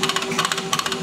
やった!